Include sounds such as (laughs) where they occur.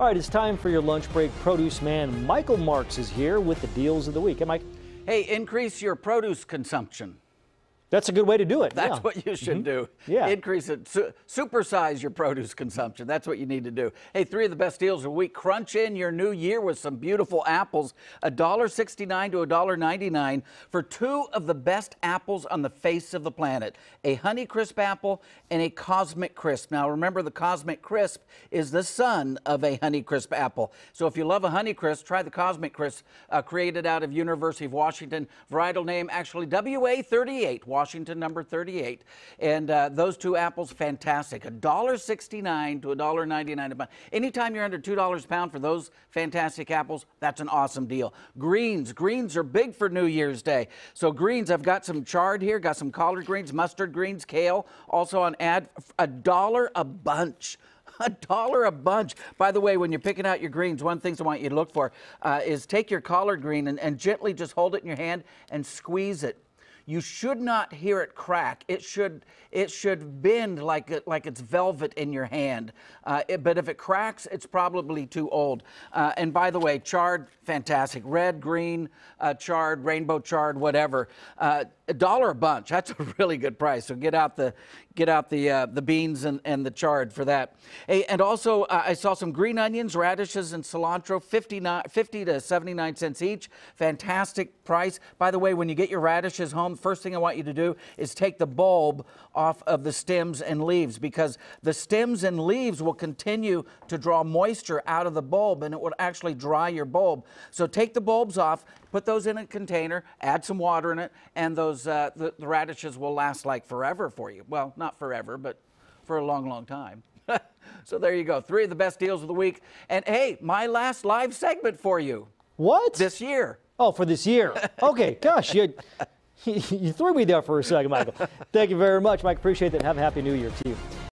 All right, it's time for your lunch break. Produce man Michael Marks is here with the deals of the week. Hey, Mike. Hey, increase your produce consumption. That's a good way to do it. (laughs) That's yeah. what you should mm-hmm. do. Yeah. Increase it, su- supersize your produce consumption. That's what you need to do. Hey, three of the best deals of the week. Crunch in your new year with some beautiful apples. $1.69 to $1.99 for two of the best apples on the face of the planet a Honeycrisp apple and a Cosmic Crisp. Now, remember, the Cosmic Crisp is the son of a Honeycrisp apple. So if you love a Honeycrisp, try the Cosmic Crisp, uh, created out of University of Washington. Varietal name actually WA38. Washington number 38. And uh, those two apples, fantastic. $1.69 to $1.99 a pound. Anytime you're under $2 a pound for those fantastic apples, that's an awesome deal. Greens, greens are big for New Year's Day. So greens, I've got some chard here, got some collard greens, mustard greens, kale, also on ad, a dollar a bunch (laughs) a dollar a bunch. By the way, when you're picking out your greens, one thing I want you to look for uh, is take your collard green and, and, gently just hold it in your hand and squeeze it you should not hear it crack. It should it should bend like it, like it's velvet in your hand. Uh, it, but if it cracks, it's probably too old. Uh, and by the way, chard, fantastic. Red, green, uh, chard, rainbow chard, whatever. Uh, a dollar a bunch. That's a really good price. So get out the get out the uh, the beans and, and the chard for that. Hey, and also uh, I saw some green onions, radishes, and cilantro, 59, 50 to 79 cents each. Fantastic price. By the way, when you get your radishes home, first thing I want you to do is take the bulb off of the stems and leaves because the stems and leaves will continue to draw moisture out of the bulb and it will actually dry your bulb. So take the bulbs off, put those in a container, add some water in it, and those uh, the, the radishes will last like forever for you. Well, not forever, but for a long, long time. (laughs) so there you go. Three of the best deals of the week. And hey, my last live segment for you. What? This year. Oh, for this year. Okay, gosh, you, (laughs) you threw me there for a second, Michael. Thank you very much, Mike. Appreciate that. Have a happy new year to you.